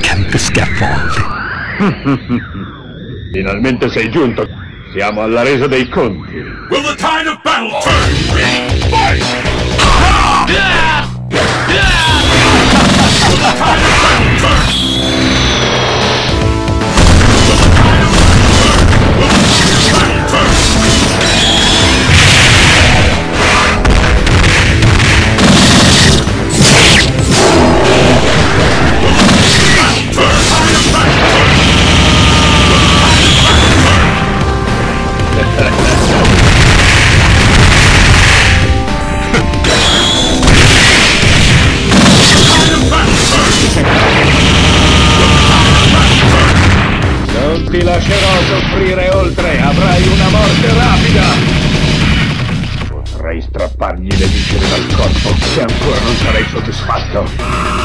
can the scaffold. Finalmente sei giunto. Siamo alla resa dei conti. Will the tide of battle soffrire oltre, avrai una morte rapida! Potrei strappargli le viscere dal corpo se ancora non sarei soddisfatto.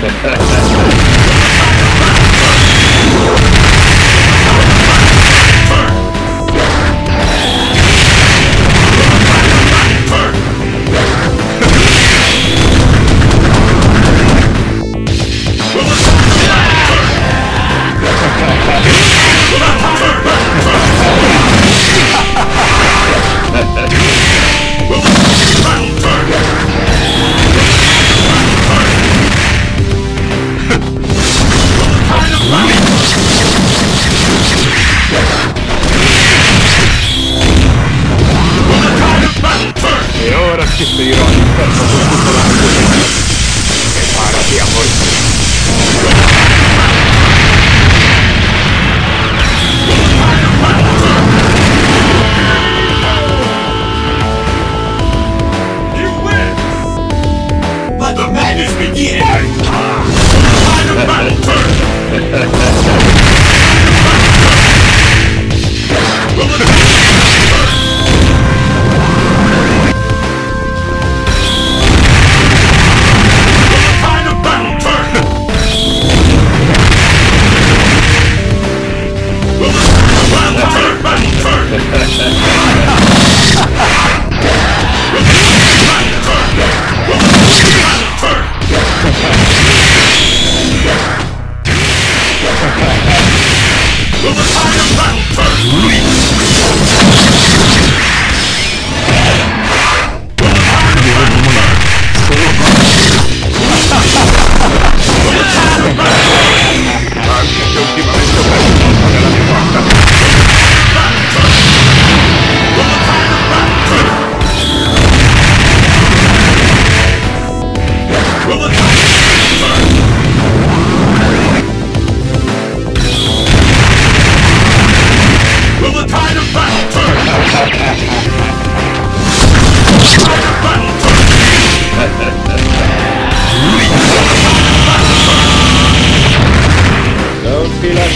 E battle Will the tide of battle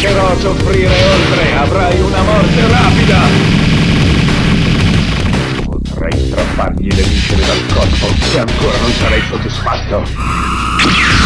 lascerò soffrire oltre, avrai una morte rapida! Potrei strappargli le viscere dal corpo se ancora non sarei soddisfatto.